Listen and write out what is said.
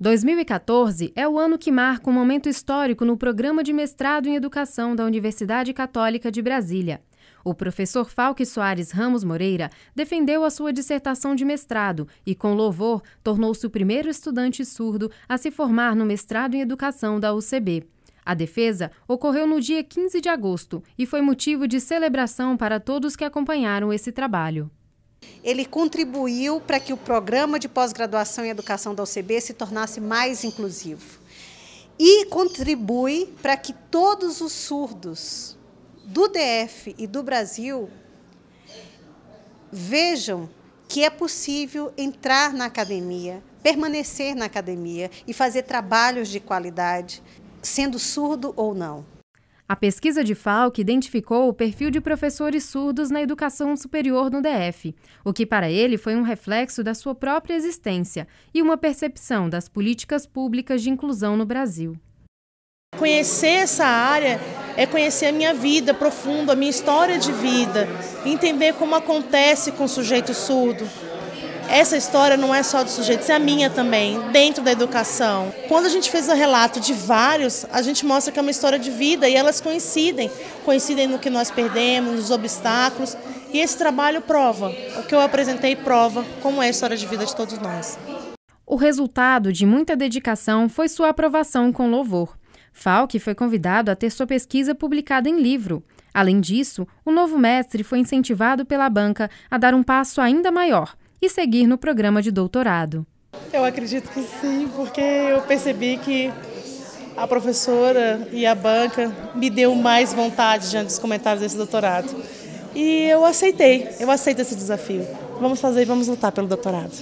2014 é o ano que marca um momento histórico no programa de mestrado em educação da Universidade Católica de Brasília. O professor Falque Soares Ramos Moreira defendeu a sua dissertação de mestrado e, com louvor, tornou-se o primeiro estudante surdo a se formar no mestrado em educação da UCB. A defesa ocorreu no dia 15 de agosto e foi motivo de celebração para todos que acompanharam esse trabalho. Ele contribuiu para que o programa de pós-graduação em educação da UCB se tornasse mais inclusivo. E contribui para que todos os surdos do DF e do Brasil vejam que é possível entrar na academia, permanecer na academia e fazer trabalhos de qualidade, sendo surdo ou não. A pesquisa de Falk identificou o perfil de professores surdos na educação superior no DF, o que para ele foi um reflexo da sua própria existência e uma percepção das políticas públicas de inclusão no Brasil. Conhecer essa área é conhecer a minha vida profunda, a minha história de vida, entender como acontece com o sujeito surdo, essa história não é só do sujeito, é a minha também, dentro da educação. Quando a gente fez o relato de vários, a gente mostra que é uma história de vida e elas coincidem. Coincidem no que nós perdemos, nos obstáculos. E esse trabalho prova, o que eu apresentei prova como é a história de vida de todos nós. O resultado de muita dedicação foi sua aprovação com louvor. Falk foi convidado a ter sua pesquisa publicada em livro. Além disso, o novo mestre foi incentivado pela banca a dar um passo ainda maior e seguir no programa de doutorado. Eu acredito que sim, porque eu percebi que a professora e a banca me deu mais vontade diante dos comentários desse doutorado. E eu aceitei, eu aceito esse desafio. Vamos fazer e vamos lutar pelo doutorado.